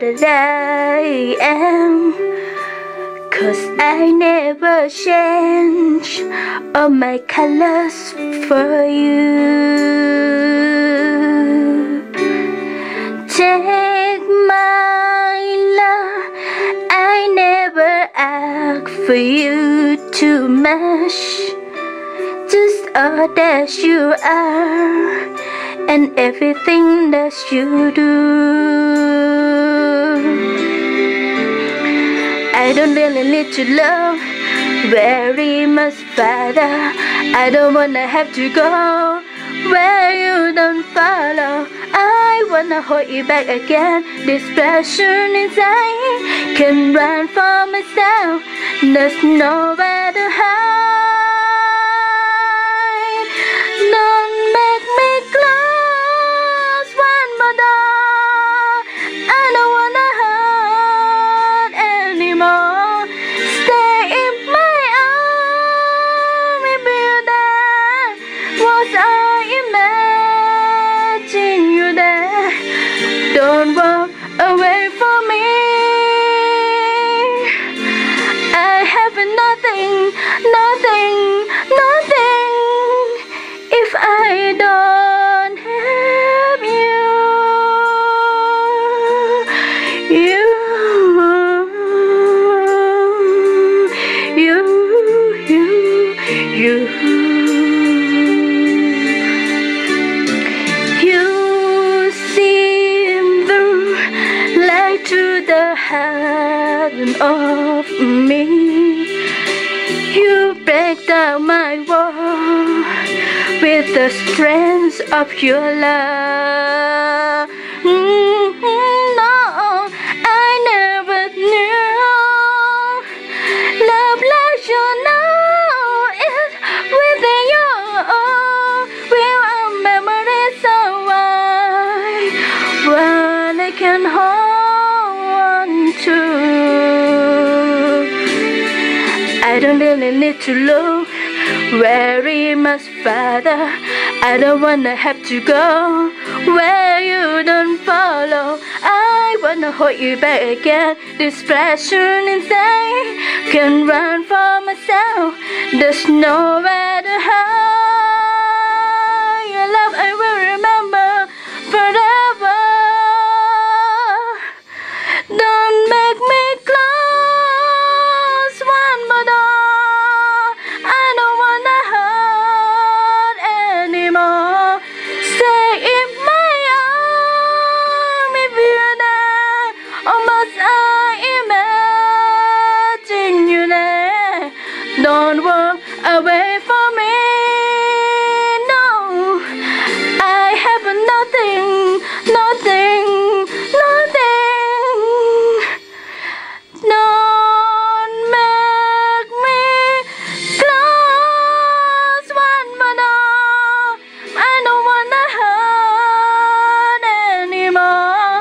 that I am. Cause I never change all my colors for you. Take my love, I never ask for you to match. Just all that you are and everything that you do. I don't really need to love very much farther. Uh, I don't wanna have to go where you don't follow. I wanna hold you back again. This passion inside can run for myself. There's nowhere to hide. Heart of me. You break down my wall with the strength of your love. Mm, I don't really need to look very much farther. I don't wanna have to go where you don't follow. I wanna hold you back again. This passion inside can run for myself. There's nowhere nothing, nothing. Don't make me close one more. I don't wanna hurt anymore.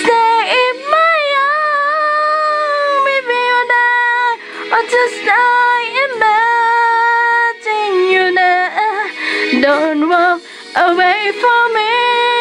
Stay in my arms if you're there, or just I imagine you there. Don't walk away from me.